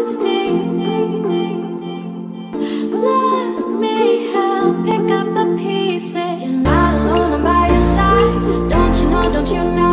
Let me help Pick up the pieces You're not alone, I'm by your side Don't you know, don't you know